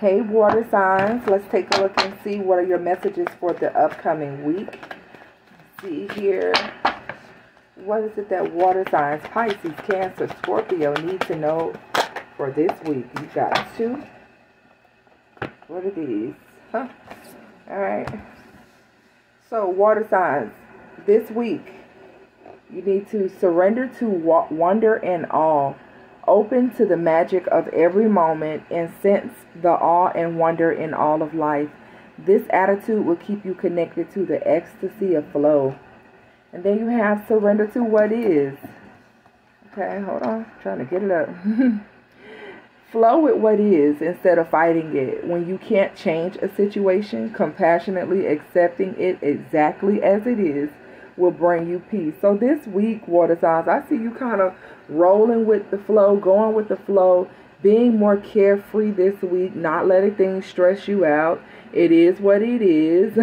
Hey, water signs. Let's take a look and see what are your messages for the upcoming week. see here. What is it that water signs, Pisces, Cancer, Scorpio need to know for this week? You got two. What are these? Huh? All right. So, water signs, this week, you need to surrender to wonder and awe open to the magic of every moment and sense the awe and wonder in all of life. This attitude will keep you connected to the ecstasy of flow. And then you have surrender to what is. Okay, hold on. I'm trying to get it up. flow with what is instead of fighting it. When you can't change a situation, compassionately accepting it exactly as it is will bring you peace. So this week, water signs, I see you kind of rolling with the flow, going with the flow, being more carefree this week, not letting things stress you out. It is what it is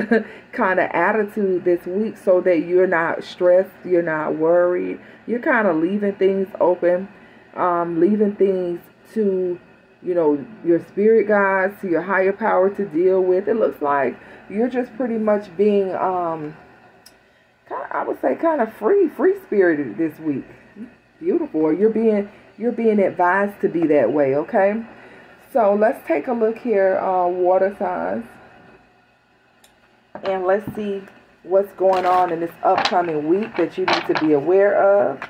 kind of attitude this week so that you're not stressed, you're not worried. You're kind of leaving things open, um, leaving things to, you know, your spirit guides, to your higher power to deal with. It looks like you're just pretty much being, um, would say, kind of free, free spirited this week. Beautiful. You're being you're being advised to be that way okay? So let's take a look here uh, water signs. And let's see what's going on in this upcoming week that you need to be aware of.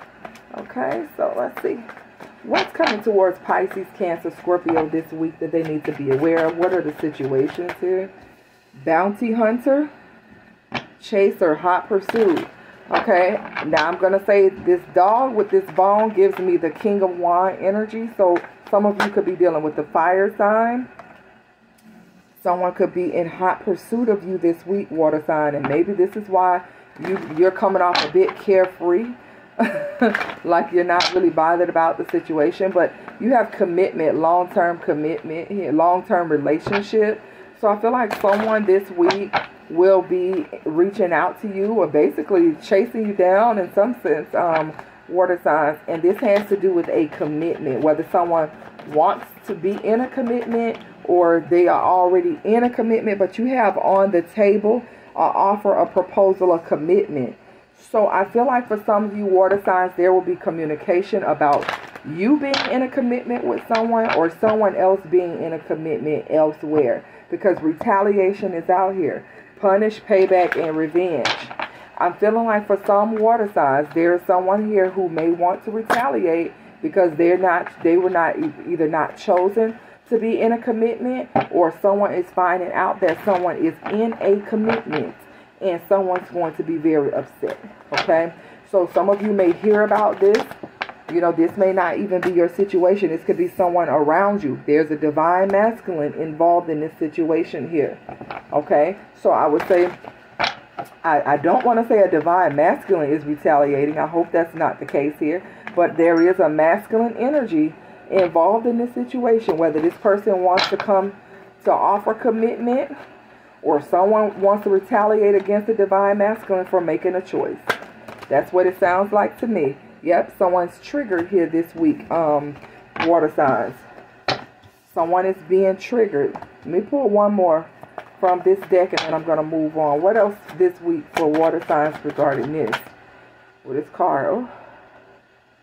Okay so let's see. What's coming towards Pisces Cancer Scorpio this week that they need to be aware of? What are the situations here? Bounty hunter chaser hot pursuit Okay, now I'm going to say this dog with this bone gives me the King of Wands energy. So some of you could be dealing with the fire sign. Someone could be in hot pursuit of you this week, water sign. And maybe this is why you, you're coming off a bit carefree. like you're not really bothered about the situation. But you have commitment, long-term commitment long-term relationship. So I feel like someone this week will be reaching out to you or basically chasing you down in some sense, um, water signs. And this has to do with a commitment, whether someone wants to be in a commitment or they are already in a commitment, but you have on the table uh, offer a proposal of commitment. So I feel like for some of you water signs, there will be communication about you being in a commitment with someone or someone else being in a commitment elsewhere because retaliation is out here punish, payback, and revenge. I'm feeling like for some water signs, there is someone here who may want to retaliate because they're not, they were not either not chosen to be in a commitment or someone is finding out that someone is in a commitment and someone's going to be very upset. Okay? So some of you may hear about this you know, this may not even be your situation. This could be someone around you. There's a divine masculine involved in this situation here. Okay? So I would say, I, I don't want to say a divine masculine is retaliating. I hope that's not the case here. But there is a masculine energy involved in this situation. Whether this person wants to come to offer commitment or someone wants to retaliate against the divine masculine for making a choice. That's what it sounds like to me. Yep, someone's triggered here this week. Um, water signs. Someone is being triggered. Let me pull one more from this deck and then I'm going to move on. What else this week for water signs regarding this? This card. Oh,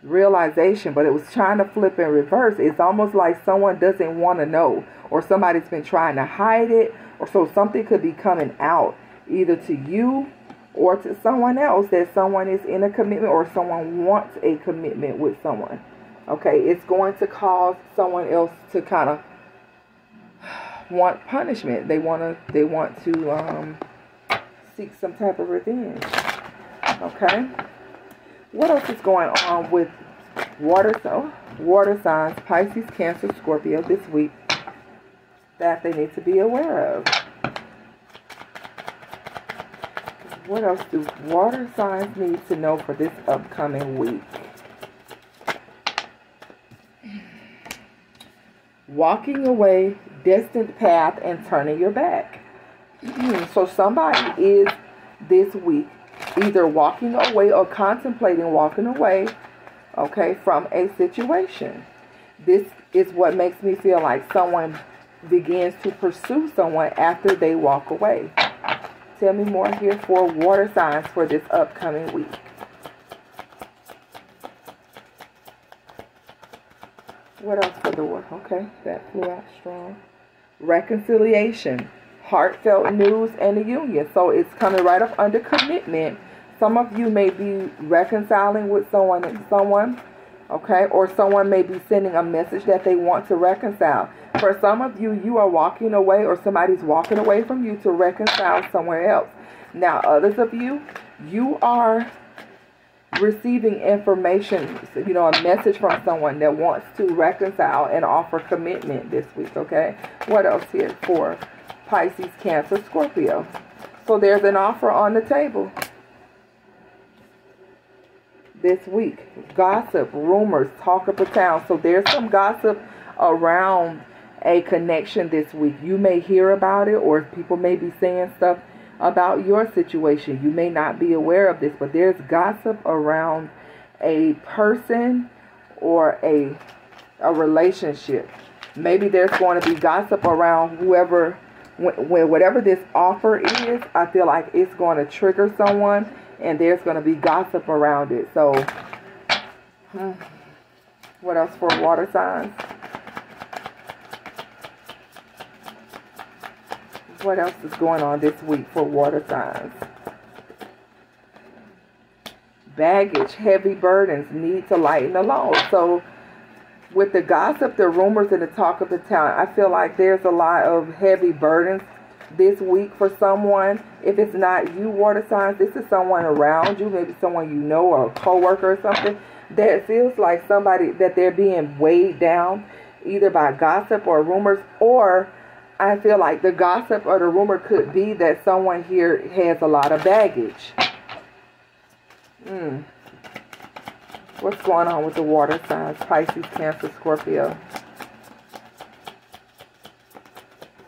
realization, but it was trying to flip in reverse. It's almost like someone doesn't want to know or somebody's been trying to hide it or so something could be coming out either to you or to someone else that someone is in a commitment or someone wants a commitment with someone. Okay, it's going to cause someone else to kind of want punishment. They want to they want to um, seek some type of revenge. Okay. What else is going on with water so water signs Pisces, Cancer, Scorpio this week that they need to be aware of? What else do water signs need to know for this upcoming week? Walking away, distant path, and turning your back. so somebody is this week either walking away or contemplating walking away, okay, from a situation. This is what makes me feel like someone begins to pursue someone after they walk away. Tell me more here for water signs for this upcoming week. What else for the water? Okay, that flew out strong. Reconciliation, heartfelt news, and a union. So it's coming right up under commitment. Some of you may be reconciling with someone, someone okay? Or someone may be sending a message that they want to reconcile. For some of you, you are walking away or somebody's walking away from you to reconcile somewhere else. Now, others of you, you are receiving information, you know, a message from someone that wants to reconcile and offer commitment this week, okay? What else here for Pisces, Cancer, Scorpio? So there's an offer on the table this week. Gossip, rumors, talk of the town. So there's some gossip around a connection this week. You may hear about it or people may be saying stuff about your situation. You may not be aware of this, but there's gossip around a person or a a relationship. Maybe there's going to be gossip around whoever when, whatever this offer is, I feel like it's going to trigger someone and there's going to be gossip around it. So, hmm, what else for water signs? What else is going on this week for water signs? Baggage, heavy burdens need to lighten the load. So, with the gossip, the rumors, and the talk of the town, I feel like there's a lot of heavy burdens this week for someone. If it's not you, water signs, this is someone around you, maybe someone you know or a coworker or something that feels like somebody that they're being weighed down either by gossip or rumors or I feel like the gossip or the rumor could be that someone here has a lot of baggage. Hmm. What's going on with the water signs? Pisces, Cancer, Scorpio.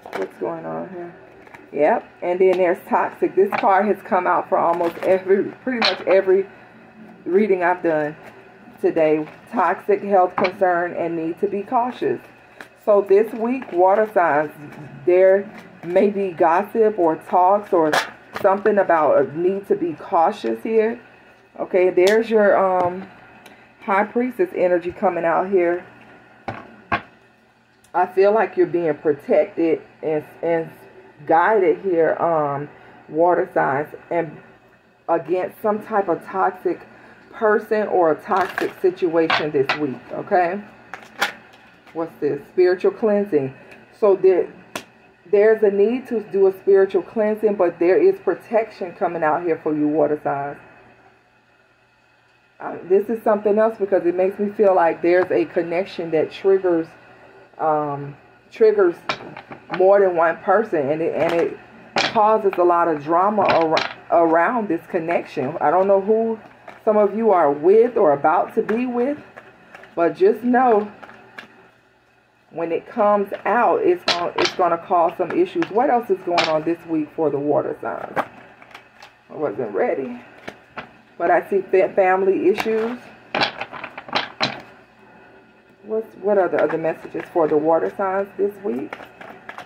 What's going on here? Yep. And then there's toxic. This card has come out for almost every, pretty much every reading I've done today. Toxic health concern and need to be cautious. So this week, water signs, there may be gossip or talks or something about a need to be cautious here. Okay, there's your um, high priestess energy coming out here. I feel like you're being protected and, and guided here, um, water signs, and against some type of toxic person or a toxic situation this week, okay? What's this? Spiritual cleansing. So there, there's a need to do a spiritual cleansing, but there is protection coming out here for you, water signs. Uh, this is something else because it makes me feel like there's a connection that triggers um, triggers more than one person and it, and it causes a lot of drama ar- around this connection. I don't know who some of you are with or about to be with, but just know when it comes out, it's going it's going to cause some issues. What else is going on this week for the water signs? I wasn't ready, but I see family issues. What's what are the other messages for the water signs this week?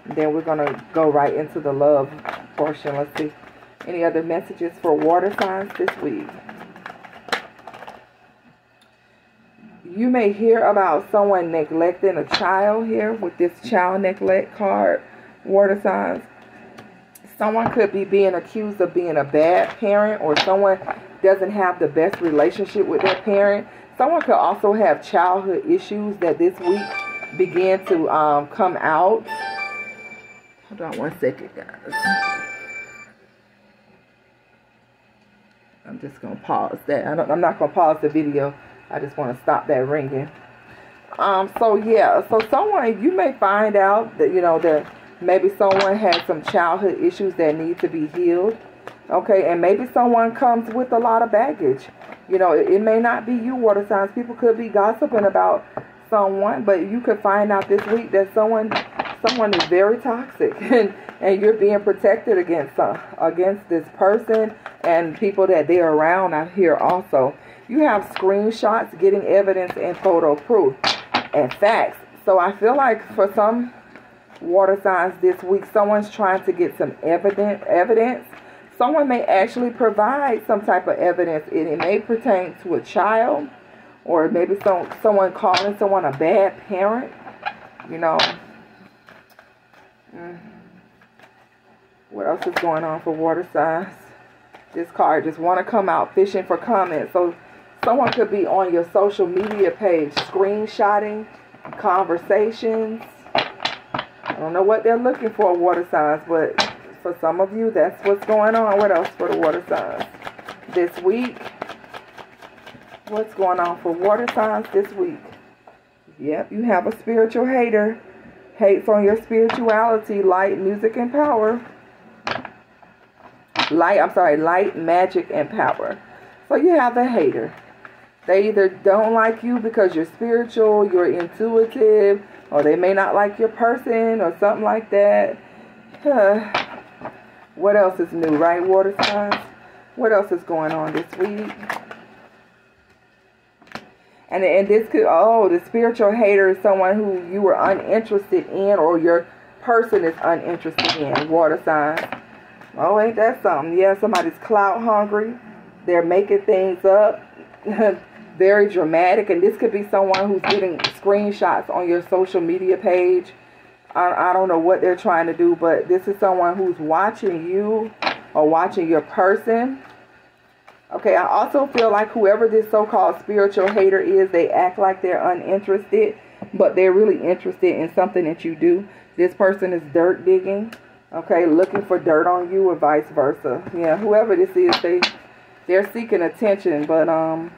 Then we're going to go right into the love portion. Let's see. Any other messages for water signs this week? You may hear about someone neglecting a child here with this child neglect card, water signs. Someone could be being accused of being a bad parent or someone doesn't have the best relationship with their parent. Someone could also have childhood issues that this week began to um, come out Hold on one second, guys. I'm just going to pause that. I am not going to pause the video. I just want to stop that ringing. Um, so, yeah. So, someone, you may find out that, you know, that maybe someone has some childhood issues that need to be healed. Okay. And maybe someone comes with a lot of baggage. You know, it, it may not be you, water signs. People could be gossiping about someone. But you could find out this week that someone someone is very toxic and, and you're being protected against uh, against this person and people that they're around out here also. You have screenshots, getting evidence and photo proof and facts. So I feel like for some water signs this week. Someone's trying to get some evidence. Evidence. Someone may actually provide some type of evidence. It, it may pertain to a child, or maybe some someone calling someone a bad parent. You know. Mm. What else is going on for water signs? This card just want to come out fishing for comments. So someone could be on your social media page screenshotting conversations. I don't know what they're looking for, water signs, but for some of you, that's what's going on. What else for the water signs this week? What's going on for water signs this week? Yep, you have a spiritual hater. Hates on your spirituality, light, music, and power. Light, I'm sorry, light, magic, and power. So you have a hater. They either don't like you because you're spiritual, you're intuitive, or they may not like your person or something like that. what else is new, right, water signs? What else is going on this week? And, and this could, oh, the spiritual hater is someone who you were uninterested in or your person is uninterested in, water signs. Oh, ain't that something? Yeah, somebody's clout hungry. They're making things up. very dramatic, and this could be someone who's getting screenshots on your social media page. I, I don't know what they're trying to do, but this is someone who's watching you or watching your person. Okay, I also feel like whoever this so-called spiritual hater is, they act like they're uninterested, but they're really interested in something that you do. This person is dirt digging, okay, looking for dirt on you or vice versa. Yeah, whoever this is, they they're seeking attention, but um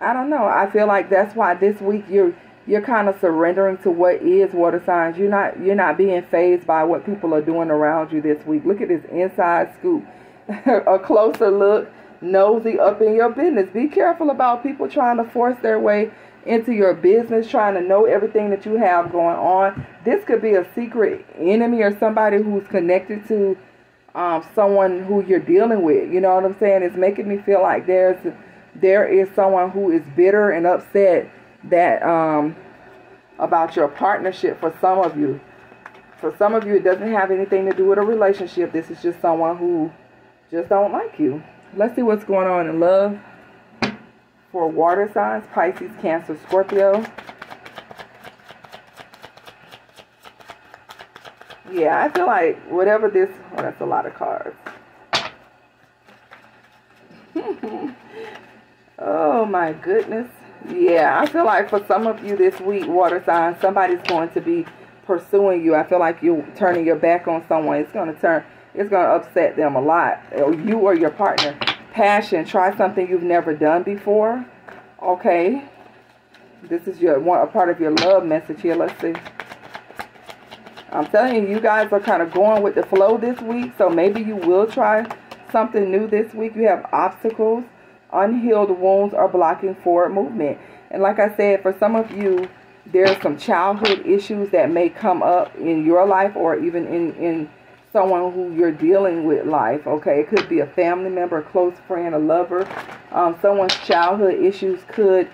I don't know. I feel like that's why this week you're you're kind of surrendering to what is water signs. You're not you're not being fazed by what people are doing around you this week. Look at this inside scoop. a closer look, nosy up in your business. Be careful about people trying to force their way into your business, trying to know everything that you have going on. This could be a secret enemy or somebody who's connected to um, someone who you're dealing with. You know what I'm saying? It's making me feel like there's there is someone who is bitter and upset that um, about your partnership for some of you. For some of you, it doesn't have anything to do with a relationship. This is just someone who just don't like you. Let's see what's going on in love for water signs, Pisces, Cancer, Scorpio. Yeah, I feel like whatever this, oh, that's a lot of cards. Oh my goodness. Yeah, I feel like for some of you this week, water sign, somebody's going to be pursuing you. I feel like you're turning your back on someone. It's going to turn, it's going to upset them a lot. Oh, you or your partner. Passion, try something you've never done before. Okay. This is your one a part of your love message here. Let's see. I'm telling you, you guys are kind of going with the flow this week. So maybe you will try something new this week. You have obstacles unhealed wounds are blocking forward movement. And like I said, for some of you, there's some childhood issues that may come up in your life or even in, in someone who you're dealing with life. Okay, it could be a family member, a close friend, a lover. Um, someone's childhood issues could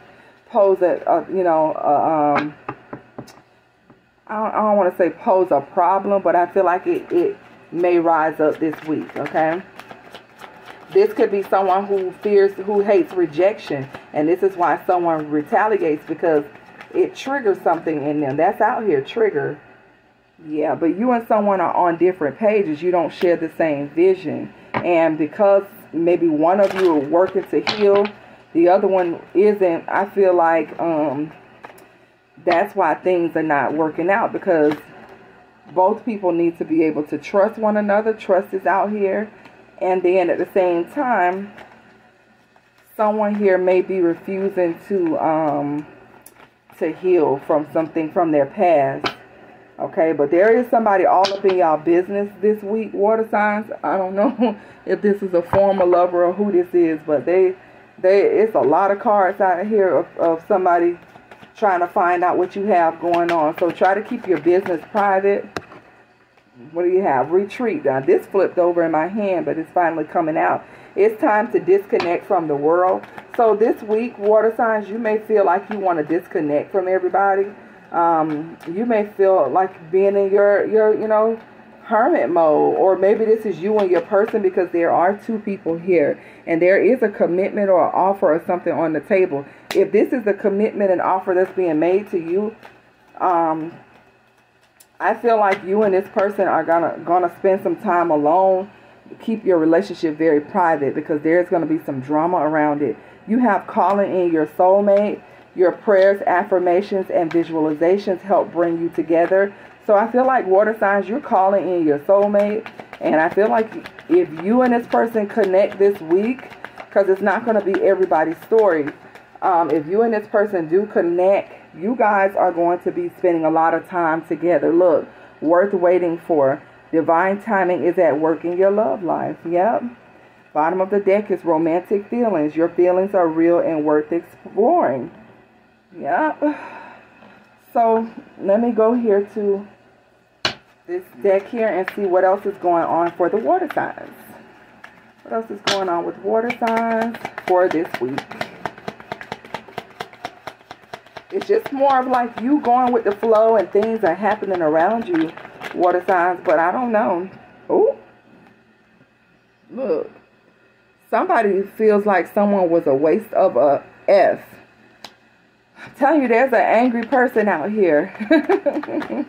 pose a, a you know, a, um, I don't, I don't want to say pose a problem, but I feel like it, it may rise up this week. Okay. This could be someone who fears, who hates rejection. And this is why someone retaliates because it triggers something in them. That's out here, trigger. Yeah, but you and someone are on different pages. You don't share the same vision. And because maybe one of you are working to heal, the other one isn't, I feel like um, that's why things are not working out because both people need to be able to trust one another. Trust is out here. And then at the same time, someone here may be refusing to um, to heal from something from their past. Okay, but there is somebody all up in y'all business this week, water signs. I don't know if this is a former lover or who this is, but they they it's a lot of cards out here of, of somebody trying to find out what you have going on. So try to keep your business private what do you have? Retreat. Now, this flipped over in my hand, but it's finally coming out. It's time to disconnect from the world. So this week, water signs, you may feel like you want to disconnect from everybody. Um, you may feel like being in your, your, you know, hermit mode or maybe this is you and your person because there are two people here and there is a commitment or an offer or something on the table if this is the commitment and offer that's being made to you um i feel like you and this person are gonna gonna spend some time alone keep your relationship very private because there's to be some drama around it you have calling in your soulmate your prayers affirmations and visualizations help bring you together so I feel like water signs, you're calling in your soulmate. And I feel like if you and this person connect this week, because it's not going to be everybody's story. Um, if you and this person do connect, you guys are going to be spending a lot of time together. Look, worth waiting for. Divine timing is at work in your love life. Yep. Bottom of the deck is romantic feelings. Your feelings are real and worth exploring. Yep. So let me go here to this deck here and see what else is going on for the water signs. What else is going on with water signs for this week? It's just more of like you going with the flow and things are happening around you, water signs, but I don't know. Oh, look. Somebody feels like someone was a waste of a F. I'm telling you, there's an angry person out here.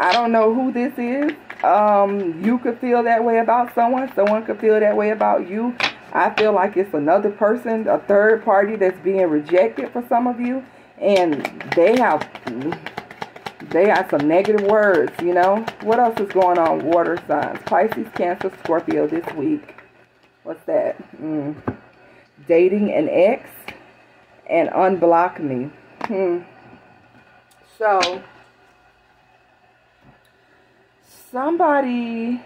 I don't know who this is. Um, you could feel that way about someone. Someone could feel that way about you. I feel like it's another person, a third party that's being rejected for some of you. And they have they have some negative words, you know. What else is going on? Water signs. Pisces, Cancer, Scorpio this week. What's that? Mm. Dating an ex and unblock me. Hmm. So somebody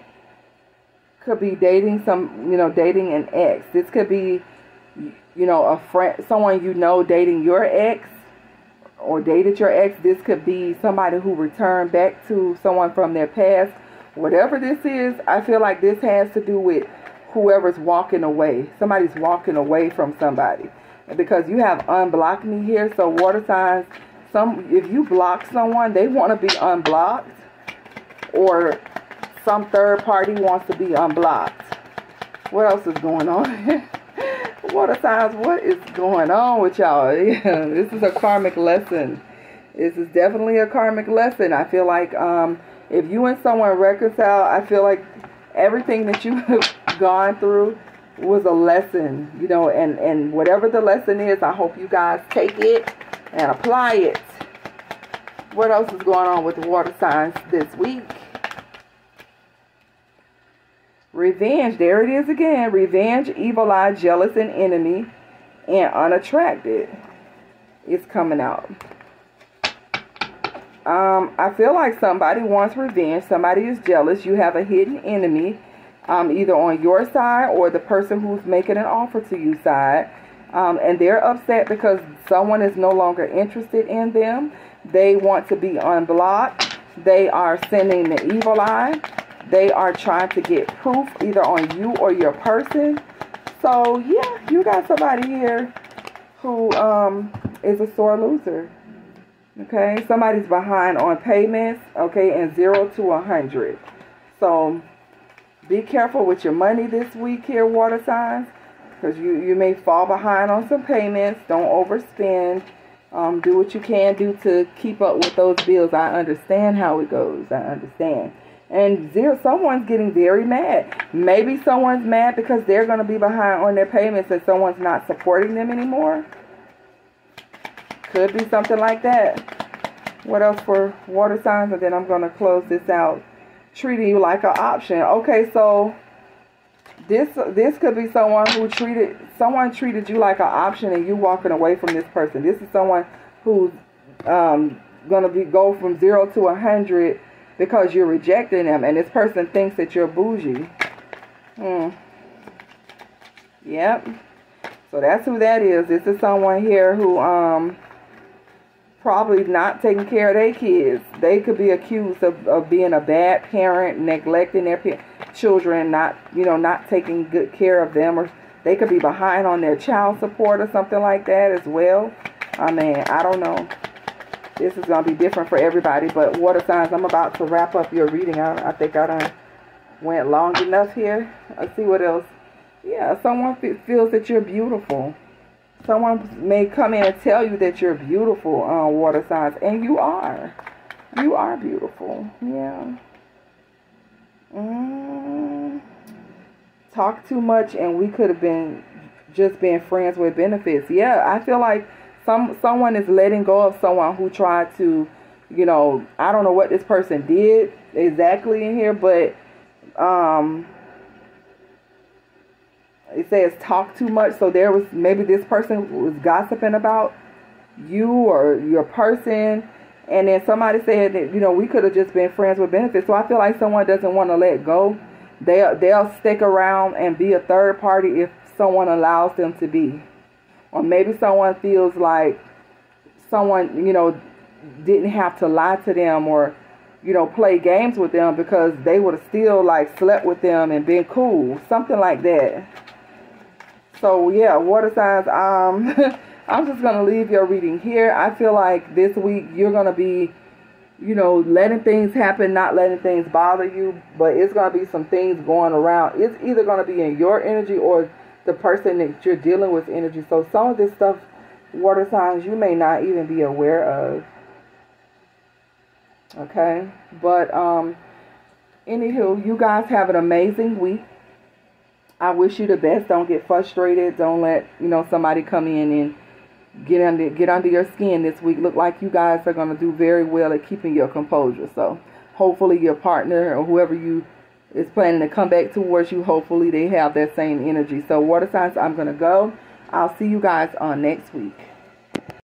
could be dating some, you know, dating an ex. This could be, you know, a friend, someone you know dating your ex or dated your ex. This could be somebody who returned back to someone from their past. Whatever this is, I feel like this has to do with whoever's walking away. Somebody's walking away from somebody. Because you have unblocked me here, so water signs, some if you block someone, they want to be unblocked or some third party wants to be unblocked. What else is going on? Water signs, what is going on with y'all? This is a karmic lesson. This is definitely a karmic lesson. I feel like um, if you and someone reconcile, I feel like everything that you have gone through was a lesson, you know, and, and whatever the lesson is, I hope you guys take it and apply it. What else is going on with the water signs this week? Revenge, there it is again. Revenge, evil eye, jealous, and enemy, and unattracted is coming out. Um, I feel like somebody wants revenge. Somebody is jealous. You have a hidden enemy, um, either on your side or the person who's making an offer to you side. Um, and they're upset because someone is no longer interested in them. They want to be unblocked. They are sending the evil eye. They are trying to get proof either on you or your person. So, yeah, you got somebody here who um, is a sore loser. Okay, somebody's behind on payments, okay, and zero to a hundred. So be careful with your money this week here, water signs, because you, you may fall behind on some payments. Don't overspend. Um, do what you can do to keep up with those bills. I understand how it goes. I understand and zero, someone's getting very mad. Maybe someone's mad because they're going to be behind on their payments and someone's not supporting them anymore. Could be something like that. What else for water signs? And then I'm going to close this out. Treating you like an option. Okay, so this this could be someone who treated someone treated you like an option and you walking away from this person. This is someone who's um, going to be go from zero to a hundred because you're rejecting them and this person thinks that you're bougie. Hmm. Yep. So that's who that is. This is someone here who um probably not taking care of their kids. They could be accused of, of being a bad parent, neglecting their children, not you know not taking good care of them, or they could be behind on their child support or something like that as well. I mean, I don't know. This is going to be different for everybody. But water signs, I'm about to wrap up your reading. I, I think I done went long enough here. Let's see what else. Yeah, someone feels that you're beautiful. Someone may come in and tell you that you're beautiful, uh, water signs, and you are. You are beautiful. Yeah. Mm. Talk too much, and we could have been just being friends with benefits. Yeah, I feel like some someone is letting go of someone who tried to, you know, I don't know what this person did exactly in here, but um it says talk too much. So there was maybe this person was gossiping about you or your person. And then somebody said that, you know, we could have just been friends with benefits. So I feel like someone doesn't want to let go. They'll, they'll stick around and be a third party if someone allows them to be. Or maybe someone feels like someone, you know, didn't have to lie to them or, you know, play games with them because they would have still like slept with them and been cool. Something like that. So yeah, water signs. Um, I'm just gonna leave your reading here. I feel like this week you're gonna be, you know, letting things happen, not letting things bother you. But it's gonna be some things going around. It's either gonna be in your energy or the person that you're dealing with energy. So some of this stuff, water signs, you may not even be aware of. Okay, but um, anywho, you guys have an amazing week. I wish you the best. Don't get frustrated. Don't let you know somebody come in and get under get under your skin this week. Look like you guys are gonna do very well at keeping your composure. So hopefully your partner or whoever you is planning to come back towards you. Hopefully they have that same energy. So water signs, I'm gonna go. I'll see you guys on next week.